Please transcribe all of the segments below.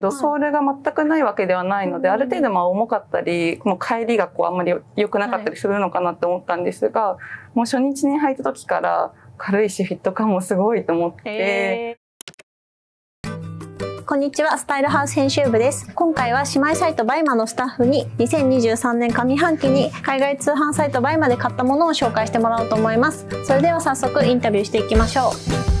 ソールが全くないわけではないので、ある程度まあ重かったり、もう帰りがこうあんまり良くなかったりするのかなって思ったんですが、もう初日に履いた時から軽いしフィット感もすごいと思って、こんにちは、スタイルハウス編集部です。今回は姉妹サイトバイマのスタッフに2023年上半期に海外通販サイトバイマで買ったものを紹介してもらおうと思います。それでは早速インタビューしていきましょう。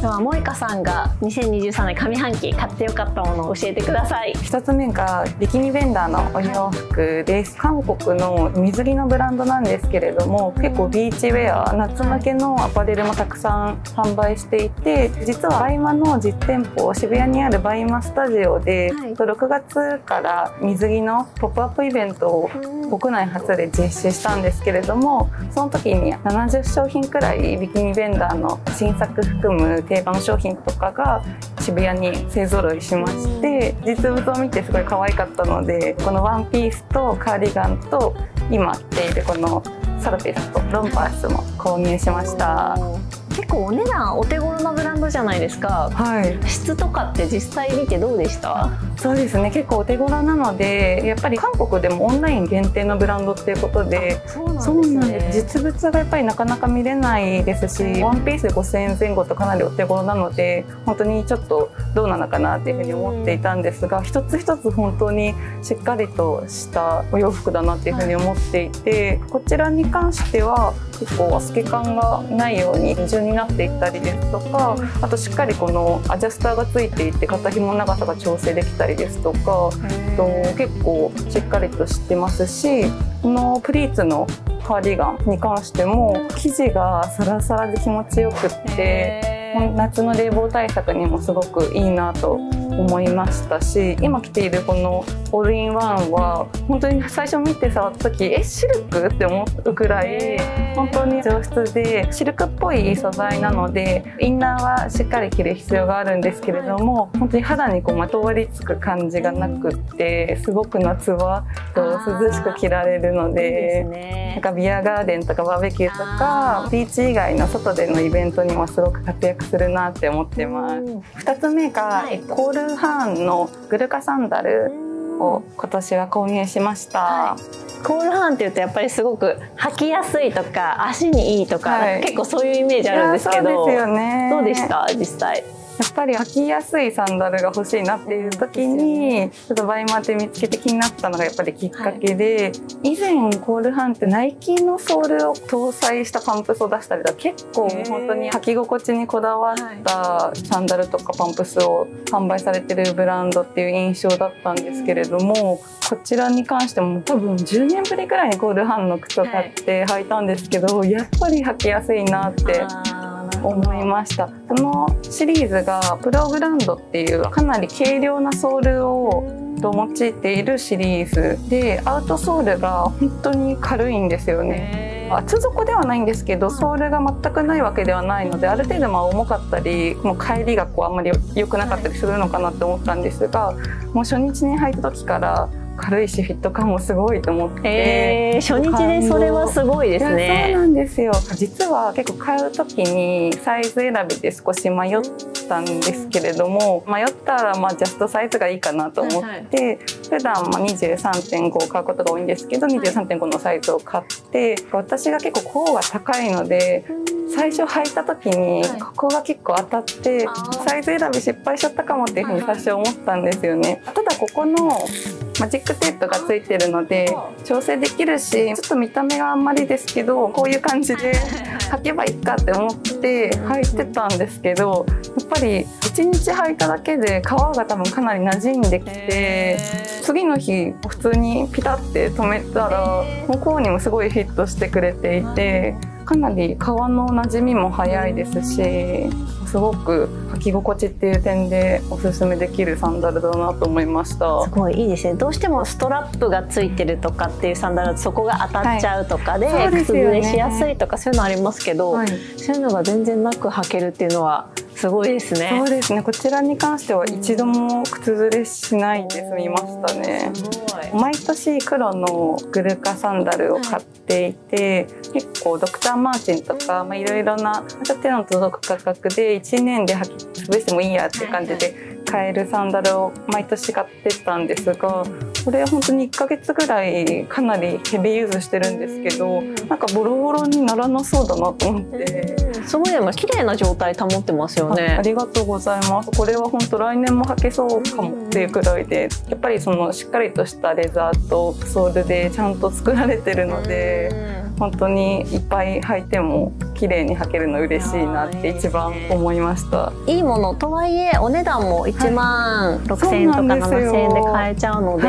ではモイカさんが2023年上半期買ってよかったものを教えてください。一つ目がビキニベンダーのお洋服です、韓国の水着のブランドなんですけれども結構ビーチウェア夏向けのアパレルもたくさん販売していて実はバイマの実店舗渋谷にあるバイマスタジオで、はい、6月から水着のポップアップイベントを国内初で実施したんですけれどもその時に70商品くらいビキニベンダーの新作含む定番商品とかが渋谷に勢ぞろいしまして実物を見てすごい可愛かったのでこのワンピースとカーディガンと今着ているこのサロペスとロンパースも購入しました。結構お値段お手頃なブランドじゃないですか、はい、質とかって実際見てどうでした？そうですね。結構お手頃なのでやっぱり韓国でもオンライン限定のブランドっていうことでそうなんです、実物がやっぱりなかなか見れないですしワンピースで5000円前後とかなりお手頃なので本当にちょっとどうなのかなっていうふうに思っていたんですが一つ一つ本当にしっかりとしたお洋服だなっていうふうに思っていて、はい、こちらに関しては結構透け感がないように二重になっていったりですとかあとしっかりこのアジャスターがついていて肩紐長さが調整できたりですとかと結構しっかりとしてますしこのプリーツのカーディガンに関しても生地がサラサラで気持ちよくって夏の冷房対策にもすごくいいなと思いましたし今着ているこのオールインワンは本当に最初見て触った時えシルクって思うくらい本当に上質でシルクっぽい素材なのでインナーはしっかり着る必要があるんですけれども本当に肌にこうまとわりつく感じがなくってすごく夏は涼しく着られるのでなんかビアガーデンとかバーベキューとかビーチ以外の外でのイベントにもすごく活躍するなって思ってます。2つ目が、コールハーンのグルカサンダルを今年は購入しました。はい、コールハーンっていうとやっぱりすごく履きやすいとか足にいいとか、はい、結構そういうイメージあるんですけど、そうですよね。どうでした？実際？やっぱり履きやすいサンダルが欲しいなっていう時にちょっとバイマで見つけて気になったのがやっぱりきっかけで、以前コールハンってナイキのソールを搭載したパンプスを出したりとか結構本当に履き心地にこだわったサンダルとかパンプスを販売されてるブランドっていう印象だったんですけれどもこちらに関しても多分10年ぶりくらいにコールハンの靴を買って履いたんですけど、やっぱり履きやすいなって。思いました。このシリーズがプログランドっていうかなり軽量なソールをと用いているシリーズでアウトソールが本当に軽いんですよね。厚底ではないんですけどソールが全くないわけではないのである程度まあ重かったりもう帰りがこうあんまり良くなかったりするのかなって思ったんですがもう初日に履いた時から軽いしフィット感もすごいと思って、えー、初日でそれはすごいですね。そうなんですよ。実は結構買う時にサイズ選びで少し迷ったんですけれども、迷ったらまあジャストサイズがいいかなと思って、はいはい、普段まあ23.5を買うことが多いんですけど23.5のサイズを買って私が結構甲が高いので最初履いた時にここが結構当たってサイズ選び失敗しちゃったかもっていうふうに最初思ったんですよね。ただここのマジックテープがついてるので調整できるしちょっと見た目があんまりですけどこういう感じで履けばいいかって思って履いてたんですけどやっぱり1日履いただけで皮が多分かなり馴染んできて次の日普通にピタッて止めたら向こうにもすごいフィットしてくれていてかなり皮の馴染みも早いですしすごく履き心地っていう点でおすすめできるサンダルだなと思いました。すごいいいですね。どうしてもストラップがついてるとかっていうサンダルそこが当たっちゃうとかではい、靴ずれしやすいとかそういうのありますけど、はい、そういうのが全然なく履けるっていうのはすごいですね。そうですね。こちらに関しては一度も靴ずれしないで済みましたね。毎年黒のグルカサンダルを買っていて、結構ドクターマーチンとかいろいろな手の届く価格で1年で履き潰してもいいやって感じで買えるサンダルを毎年買ってたんですがこれ本当に1ヶ月ぐらいかなりヘビーユーズしてるんですけどなんかボロボロにならなそうだなと思って。すごいでも綺麗な状態保ってますよね。ありがとうございます。これは本当来年も履けそうかもっていうくらいでやっぱりそのしっかりとしたレザーとソールでちゃんと作られてるので。本当にいっぱい履いても綺麗に履けるの嬉しいなって一番思いました。いいもの。とはいえお値段も1万6000円とか7000円で買えちゃうので、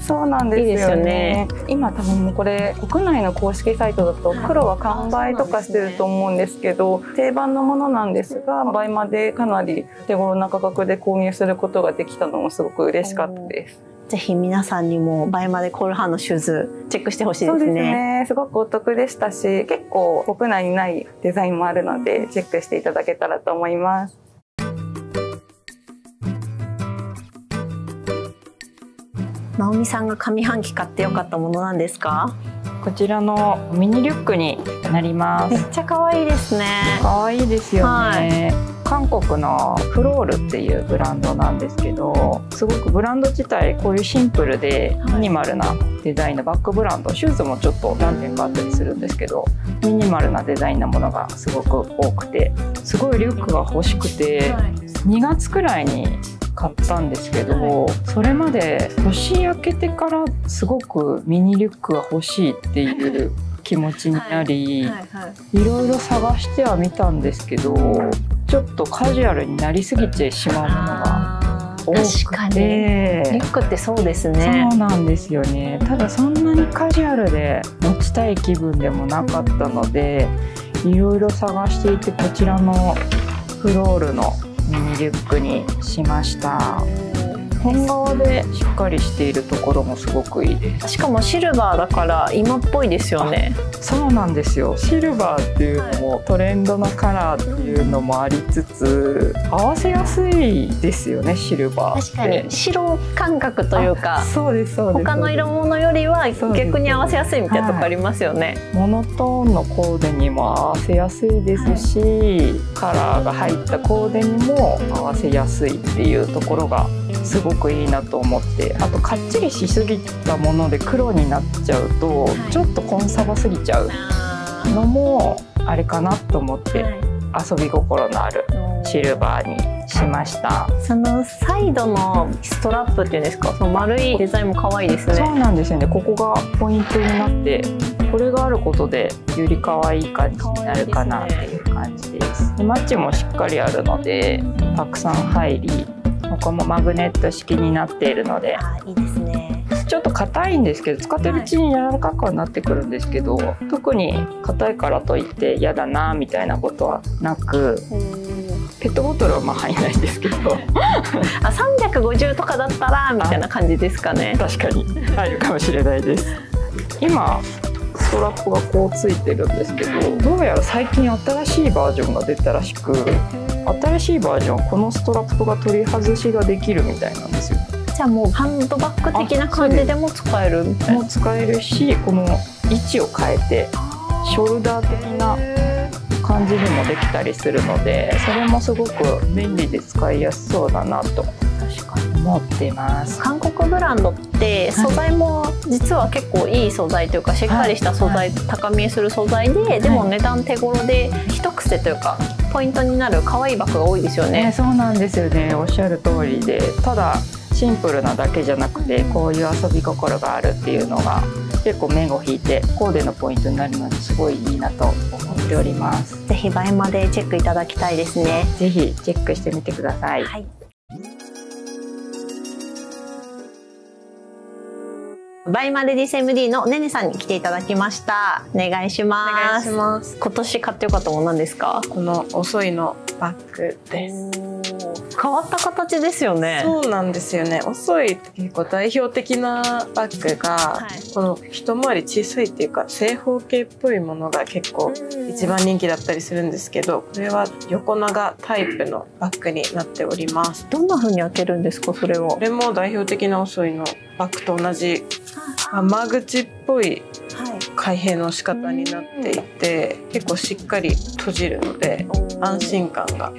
そうなんですよね、ね、今多分もうこれ国内の公式サイトだと黒は完売とかしてると思うんですけど、ね、定番のものなんですがバイマでかなり手頃な価格で購入することができたのもすごく嬉しかったです。ぜひ皆さんにもバイマでコールハンのシューズチェックしてほしいですね。すね。すごくお得でしたし、結構国内にないデザインもあるので、チェックしていただけたらと思います。直美さんが上半期買ってよかったものなんですか？こちらのミニリュックになります。めっちゃ可愛いですね。可愛いですよね。はい韓国のフロールっていうブランドなんですけどすごくブランド自体こういうシンプルでミニマルなデザインのバッグブランドシューズもちょっと何点かあったりするんですけどミニマルなデザインなものがすごく多くてすごいリュックが欲しくて2月くらいに買ったんですけどそれまで年明けてからすごくミニリュックが欲しいっていう気持ちになり、いろいろ探してはみたんですけどちょっとカジュアルになりすぎてしまうものが多くて。リュックってそうですね。そうなんですよね。ただそんなにカジュアルで持ちたい気分でもなかったのでいろいろ探していてこちらのフロールのミニリュックにしました。本革でしっかりしているところもすごくいいです。しかもシルバーだから今っぽいですよね。そうなんですよ。シルバーっていうのもトレンドのカラーっていうのもありつつ合わせやすいですよねシルバー確かに。白感覚というかそうですそうです。他の色物よりは逆に合わせやすいみたいなとこありますよね、はい、モノトーンのコーデにも合わせやすいですし、はい、カラーが入ったコーデにも合わせやすいっていうところがすごくいいなと思ってあとかっちりしすぎたもので黒になっちゃうと、はい、ちょっとコンサバすぎちゃうのもあれかなと思って、はい、遊び心のあるシルバーにしました。そのサイドのストラップっていうんですか？その丸いデザインも可愛いですね。そうなんですよね。ここがポイントになってこれがあることでより可愛い感じになるかなっていう感じです。でマッチもしっかりあるのでたくさん入りここもマグネット式になっているので。いいですね。ちょっと硬いんですけど使ってるうちに柔らかくはなってくるんですけど、はい、特に硬いからといって嫌だなみたいなことはなく。ペットボトルはまあ入んないんですけど。あ350とかだったらみたいな感じですかね。確かに。入るかもしれないです。今ストラップがこうついてるんですけどどうやら最近新しいバージョンが出たらしく新しいバージョンこのストラップが取り外しができるみたいなんですよ。じゃあもうハンドバッグ的な感じでも使える。みたい。なも使えるしこの位置を変えてショルダー的な感じにもできたりするのでそれもすごく便利で使いやすそうだなと思ってます。韓国ブランドって素材も実は結構いい素材というかしっかりした素材、高見えする素材ででも値段手頃で一癖というかポイントになる可愛いバッグが多いですよね、ね、そうなんですよね。おっしゃる通りで。ただシンプルなだけじゃなくてこういう遊び心があるっていうのが結構面を引いてコーデのポイントになるのですごいいいなと思っております。ぜひ倍までチェックいただきたいですね。ぜひチェックしてみてください、はいバイマレディス MD のねねさんに来ていただきました。お願いします。お願いします。今年買ってよかったものなんですか？この OSOIのバッグです。変わった形ですよねそうなんですよね OSOI結構代表的なバッグが、はい、この一回り小さいっていうか正方形っぽいものが結構一番人気だったりするんですけどこれは横長タイプのバッグになっておりますどんな風に開けるんですかそれはこれも代表的な遅いのバッグと同じ雨口っぽい開閉の仕方になっていて、結構しっかり閉じるので安心感があ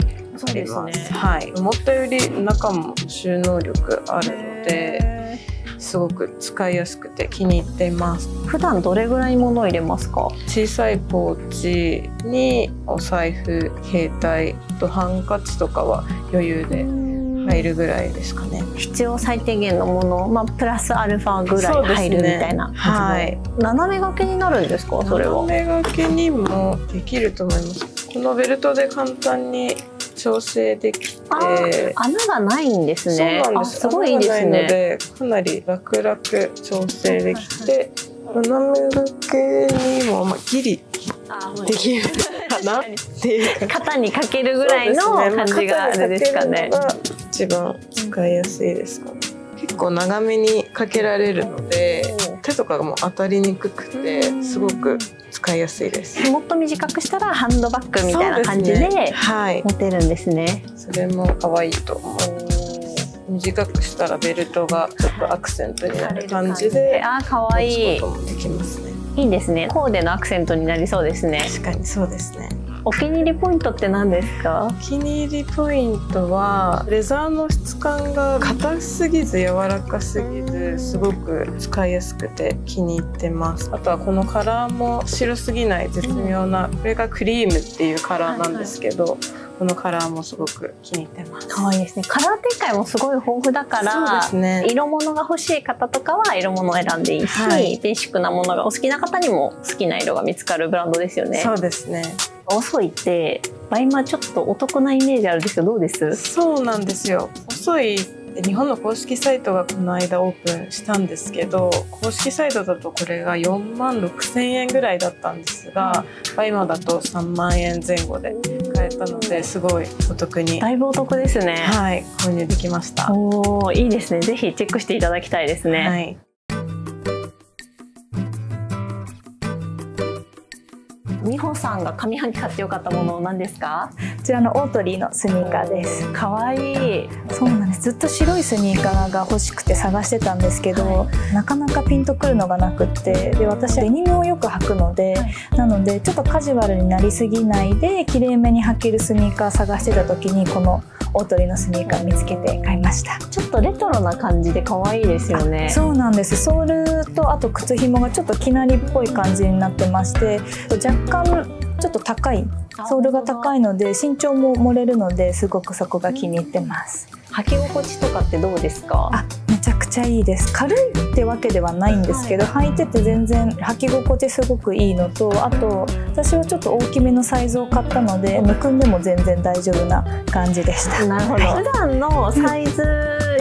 ります。すね、はい、思ったより中も収納力あるのですごく使いやすくて気に入っています。普段どれぐらい物を入れますか？小さいポーチにお財布携帯とハンカチとかは余裕で入るぐらいですかね。必要最低限のもの、まあ、プラスアルファぐらい入るみたいな、ね、はい。斜め掛けになるんですか？それは。斜め掛けにもできると思います。このベルトで簡単に調整できて。穴がないんですね。そうなんです。すごいいいですね。かなり楽々調整できて。斜め掛けにも、まあ、ギリ。できるかな？っていう肩にかけるぐらいの感じがあれですかね。一番使いやすいですかね。結構長めにかけられるので手とかも当たりにくくてすごく使いやすいです。もっと短くしたらハンドバッグみたいな感じで持てるんですね。それも可愛いと思う短くしたらベルトがちょっとアクセントになる感じであ可愛い。できますねいいですね。コーデのアクセントになりそうですね。確かにそうですね。お気に入りポイントって何ですか？お気に入りポイントはレザーの質感が硬すぎず柔らかすぎずすごく使いやすくて気に入ってますあとはこのカラーも白すぎない絶妙なこれがクリームっていうカラーなんですけど、はいはいこのカラーもすごく気に入ってます。可愛いですね。カラー展開もすごい豊富だから、そうですね。色物が欲しい方とかは色物を選んでいいし、はい、ベーシックなものがお好きな方にも好きな色が見つかるブランドですよね。そうですね。OSOIってバイマちょっとお得なイメージあるんですけどどうです？そうなんですよ。 OSOI日本の公式サイトがこの間オープンしたんですけど公式サイトだとこれが4万6千円ぐらいだったんですが、バイマだと3万円前後で買えたのですごいお得にだいぶお得ですね。はい購入できました。おいいですね。ぜひチェックしていただきたいですね、はい美穂さんが上半期買ってよかったもの何ですか？こちらのオートリーのスニーカーです。可愛い。そうなんです。ずっと白いスニーカーが欲しくて探してたんですけど、はい、なかなかピンとくるのがなくってで私はデニムをよく履くので、はい、なのでちょっとカジュアルになりすぎないで綺麗めに履けるスニーカー探してた時にこの大鳥のスニーカー見つけて買いました。ちょっとレトロな感じで可愛いですよね。そうなんです。ソールとあと靴紐がちょっときなりっぽい感じになってまして若干ちょっと高いソールが高いので身長も漏れるのですごくそこが気に入ってます。履き心地とかってどうですか？くちゃいいです。軽いってわけではないんですけど、はい、履い。てて全然履き心地すごくいいのとあと私はちょっと大きめのサイズを買ったのでむくんでも全然大丈夫な感じでした。なるほど、普段のサイズ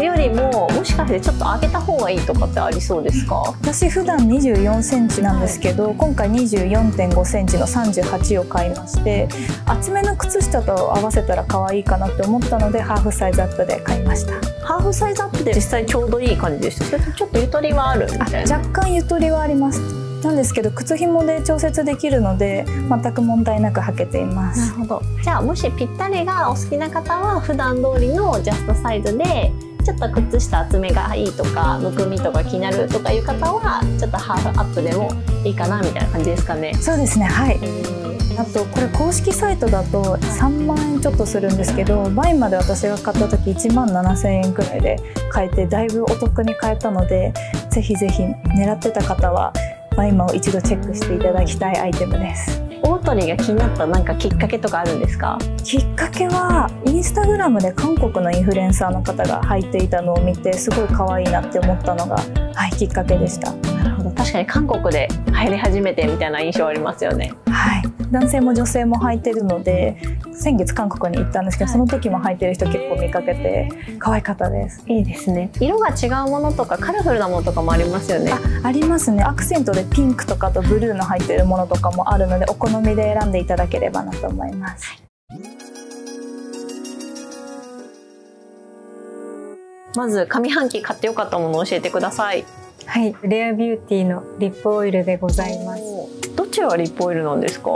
よりももしかしてちょっと上げた方がいいとかってありそうですか？私普段24センチなんですけど、はい、今回24.5センチの38を買いまして厚めの靴下と合わせたら可愛いかなって思ったのでハーフサイズアップで買いました。ハーフサイズアップで実際ちょうどいい感じでした？それとちょっとゆとりはあるみたいな。若干ゆとりはあります。なんですけど靴紐で調節できるので全く問題なく履けています。なるほど。じゃあもしぴったりがお好きな方は普段通りのジャストサイズでちょっと靴下厚めがいいとかむくみとか気になるとかいう方はちょっとハーフアップでもいいかなみたいな感じですかね。そうですねはい。あとこれ公式サイトだと3万円ちょっとするんですけどバイマで私が買った時1万7000円くらいで買えてだいぶお得に買えたのでぜひぜひ狙ってた方はバイマを一度チェックしていただきたいアイテムですオートリーが気になったなんかきっかけとかあるんですか？きっかけはインスタグラムで韓国のインフルエンサーの方が履いていたのを見てすごい可愛いなって思ったのが、はい、きっかけでした。かに韓国で入り始めてみたいな印象ありますよね。はい。男性も女性も履いてるので先月韓国に行ったんですけど、その時も履いてる人結構見かけて可愛かったです。いいですね。色が違うものとかカラフルなものとかもありますよね。ありますね。アクセントでピンクとかとブルーの入ってるものとかもあるのでお好みで選んでいただければなと思います、はい。まず上半期買ってよかったものを教えてくださいはいレアビューティーのリップオイルでございます。どっちがリップオイルなんですか？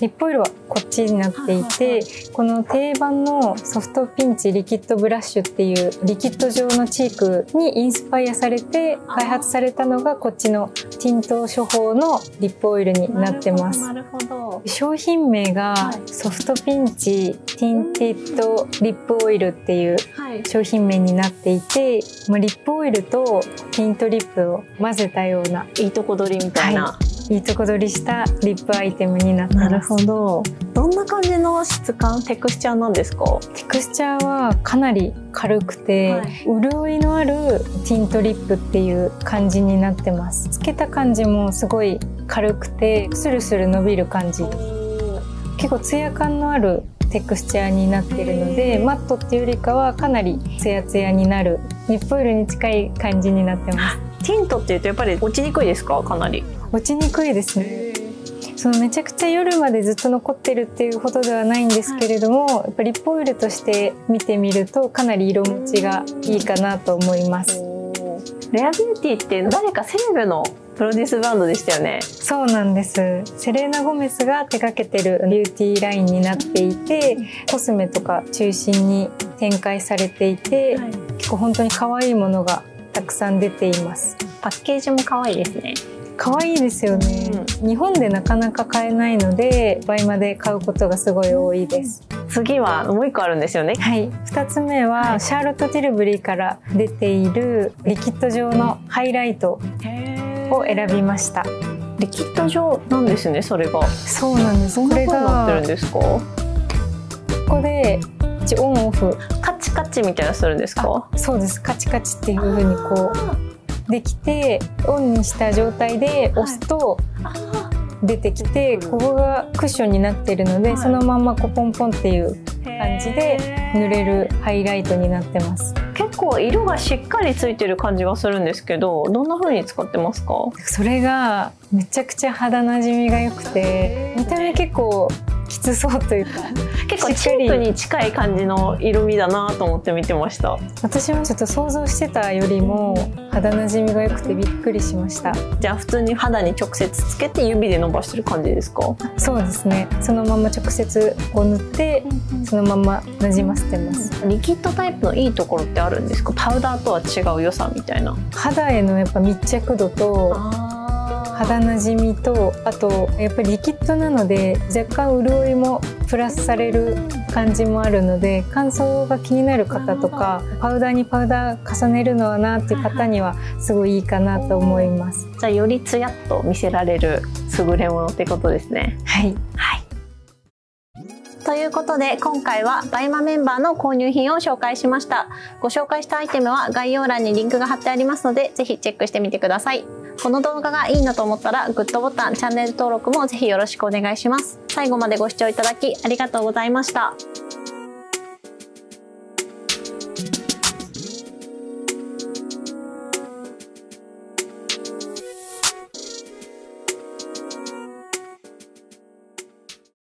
リップオイルはこっちになっていて、この定番のソフトピンチリキッドブラッシュっていうリキッド状のチークにインスパイアされて開発されたのがこっちのティント処方のリップオイルになってます。なるほど商品名がソフトピンチティンティッドリップオイルっていうはい。商品名になっていて、まあ、リップオイルとティントリップを混ぜたようないいとこ取りみたいな、いいとこ取りしたリップアイテムになってます。なるほど。どんな感じの質感？テクスチャーなんですか？テクスチャーはかなり軽くて、はい。潤いのあるティントリップっていう感じになってます。つけた感じもすごい軽くてスルスル伸びる感じ。結構ツヤ感のあるテクスチャーになってるのでマットっていうよりかはかなりツヤツヤになる。リップオイルに近い感じになってます。ティントって言うとやっぱり落ちにくいですか？かなり落ちにくいですね。そのめちゃくちゃ夜までずっと残ってるっていうほどではないんですけれども、やっぱリップオイルとして見てみるとかなり色持ちがいいかなと思います。レアビューティーって誰かセレブのプロデュースブランドでしたよね。そうなんです。セレーナ・ゴメスが手掛けてるビューティーラインになっていてコスメとか中心に展開されていて、はい。結構本当に可愛いものがたくさん出ています。パッケージも可愛いですね可愛いですよね、日本でなかなか買えないので倍まで買うことがすごい多いです。次はもう一個あるんですよね。はい、2つ目はシャーロット・ティルブリーから出ているリキッド状のハイライトを選びました。リキッド状なんですねそれが。そうなんです。これ風になってるんがですか？ここでオンオフ。カチカチみたいなするんですか？そうです。カチカチっていう風にこうできてオンにした状態で押すと出てきて、ここがクッションになってるので、はい。そのまんまこうポンポンっていう感じで塗れるハイライトになってます。結構色がしっかりついてる感じがするんですけどどんな風に使ってますか？それがめちゃくちゃ肌なじみが良くて見た目結構きつそうというか 結構チークに近い感じの色味だなと思って見てました。私もちょっと想像してたよりも肌なじみが良くてびっくりしました。じゃあ普通に肌に直接つけて指で伸ばしてる感じですか？そうですね。そのまま直接こう塗ってそのままなじませてます。リキッドタイプのいいところってあるんですか？パウダーとは違う良さみたいな。肌へのやっぱ密着度と肌なじみとあとやっぱりリキッドなので若干潤いもプラスされる感じもあるので乾燥が気になる方とかパウダーにパウダー重ねるのはなっていう方にはすごいいいかなと思います。じゃあよりツヤっと見せられる優れものってことですね。はい。はい。ということで今回はバイマメンバーの購入品を紹介しました。ご紹介したアイテムは概要欄にリンクが貼ってありますのでぜひチェックしてみてくださいこの動画がいいなと思ったらグッドボタンチャンネル登録もぜひよろしくお願いします。最後までご視聴いただきありがとうございました。